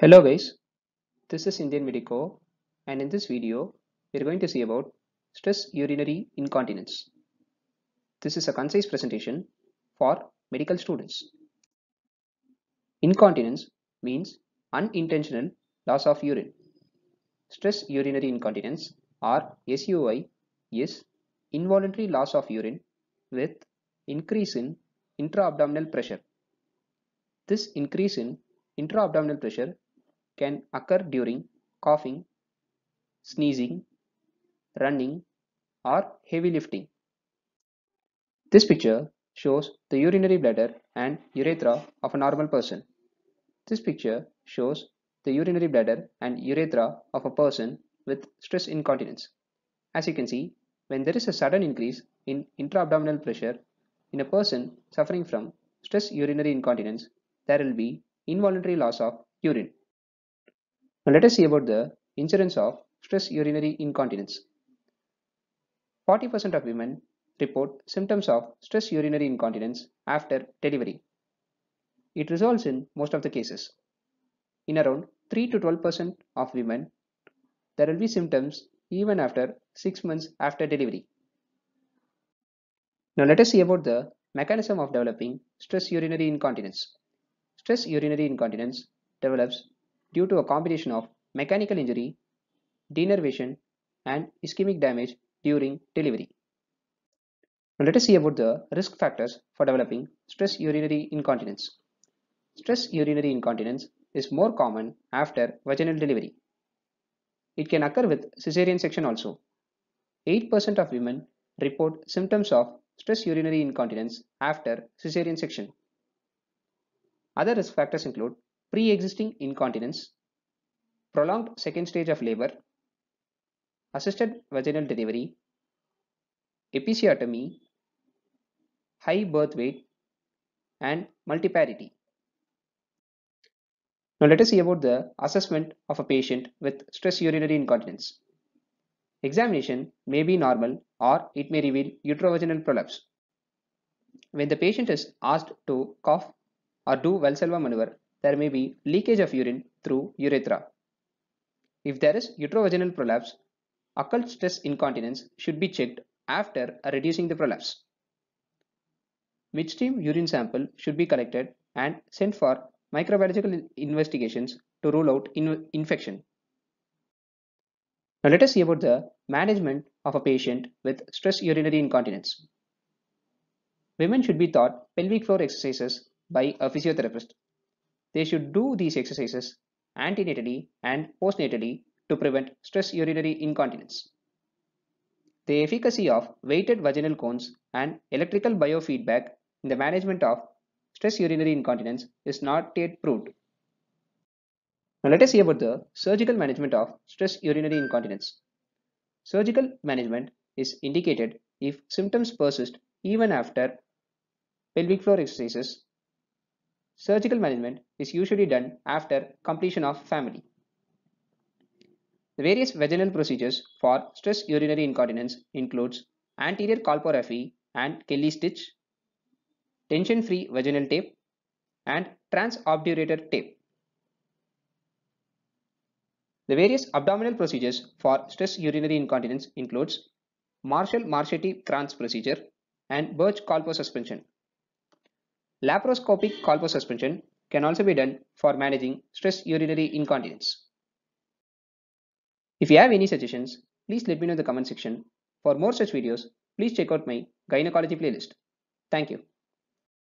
Hello guys, this is Indian Medico and in this video we are going to see about stress urinary incontinence. This is a concise presentation for medical students. Incontinence means unintentional loss of urine. Stress urinary incontinence or SUI is involuntary loss of urine with increase in intra-abdominal pressure. This increase in intra-abdominal pressure can occur during coughing, sneezing, running or heavy lifting. This picture shows the urinary bladder and urethra of a normal person. This picture shows the urinary bladder and urethra of a person with stress incontinence. As you can see, when there is a sudden increase in intra-abdominal pressure in a person suffering from stress urinary incontinence, there will be involuntary loss of urine. Now let us see about the incidence of stress urinary incontinence. 40% of women report symptoms of stress urinary incontinence after delivery. It resolves in most of the cases. In around 3 to 12% of women, there will be symptoms even after 6 months after delivery. Now let us see about the mechanism of developing stress urinary incontinence. Stress urinary incontinence develops due to a combination of mechanical injury, denervation, and ischemic damage during delivery. Now let us see about the risk factors for developing stress urinary incontinence. Stress urinary incontinence is more common after vaginal delivery. It can occur with cesarean section also. 8% of women report symptoms of stress urinary incontinence after cesarean section. Other risk factors include pre-existing incontinence, prolonged second stage of labor, assisted vaginal delivery, episiotomy, high birth weight, and multiparity. Now let us see about the assessment of a patient with stress urinary incontinence. Examination may be normal or it may reveal uterovaginal prolapse. When the patient is asked to cough or do Valsalva maneuver, there may be leakage of urine through urethra. If there is uterovaginal prolapse, occult stress incontinence should be checked after reducing the prolapse. Midstream urine sample should be collected and sent for microbiological investigations to rule out in infection. Now let us see about the management of a patient with stress urinary incontinence. Women should be taught pelvic floor exercises by a physiotherapist. They should do these exercises antenatally and postnatally to prevent stress urinary incontinence. The efficacy of weighted vaginal cones and electrical biofeedback in the management of stress urinary incontinence is not yet proved. Now let us see about the surgical management of stress urinary incontinence. Surgical management is indicated if symptoms persist even after pelvic floor exercises. Surgical management is usually done after completion of family. The various vaginal procedures for stress urinary incontinence includes anterior colporrhaphy and Kelly stitch, tension-free vaginal tape, and transobturator tape. The various abdominal procedures for stress urinary incontinence includes Marshall-Marchetti-Krantz procedure and Burch colposuspension. Laparoscopic colposuspension can also be done for managing stress urinary incontinence. If you have any suggestions, please let me know in the comment section. For more such videos, please check out my gynecology playlist. Thank you.